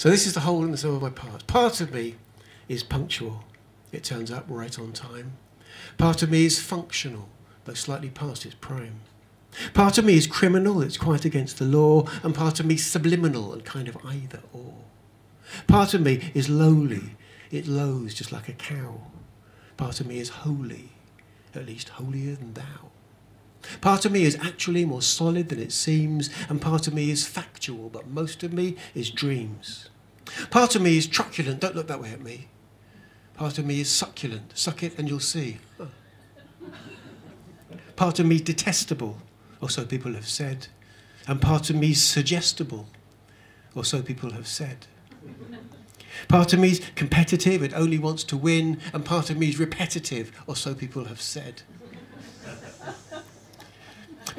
So this is the hole and the sum of my parts. Part of me is punctual. It turns up right on time. Part of me is functional, but slightly past its prime. Part of me is criminal, it's quite against the law, and part of me is subliminal and kind of either or. Part of me is lowly, it lows just like a cow. Part of me is holy, at least holier than thou. Part of me is actually more solid than it seems, and part of me is but most of me is dreams. Part of me is truculent, don't look that way at me. Part of me is succulent, suck it and you'll see. Part of me detestable, or so people have said, and part of me is suggestible, or so people have said. Part of me is competitive, it only wants to win, and part of me is repetitive, or so people have said.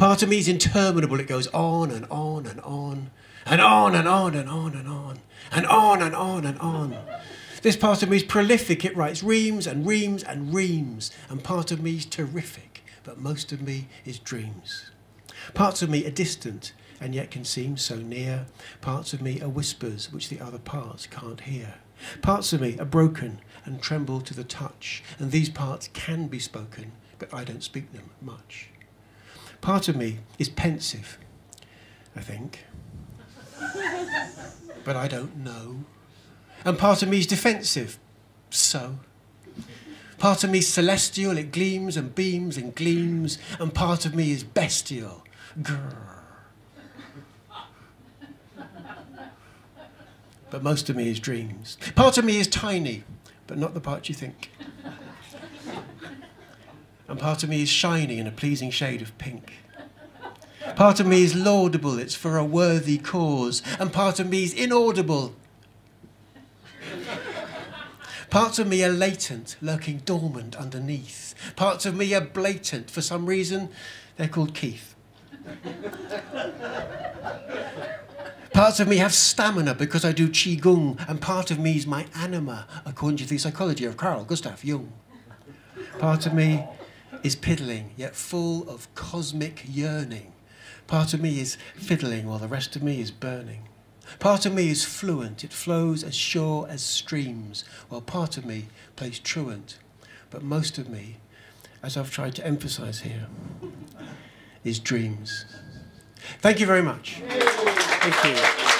Part of me is interminable. It goes on and on and on and on and on and on and on and on and on and on. This part of me is prolific. It writes reams and reams and reams. And part of me is terrific, but most of me is dreams. Parts of me are distant and yet can seem so near. Parts of me are whispers which the other parts can't hear. Parts of me are broken and tremble to the touch, and these parts can be spoken, but I don't speak them much. Part of me is pensive, I think. but I don't know. And part of me is defensive, so. Part of me is celestial, it gleams and beams and gleams, and part of me is bestial. Grrr. But most of me is dreams. Part of me is tiny, but not the part you think and part of me is shiny in a pleasing shade of pink. Part of me is laudable, it's for a worthy cause, and part of me is inaudible. Parts of me are latent, lurking dormant underneath. Parts of me are blatant. For some reason, they're called Keith. Parts of me have stamina because I do Qigong, and part of me is my anima, according to the psychology of Carl Gustav Jung. Part of me is piddling, yet full of cosmic yearning. Part of me is fiddling while the rest of me is burning. Part of me is fluent, it flows as sure as streams, while part of me plays truant. But most of me, as I've tried to emphasize here, is dreams. Thank you very much. Thank you.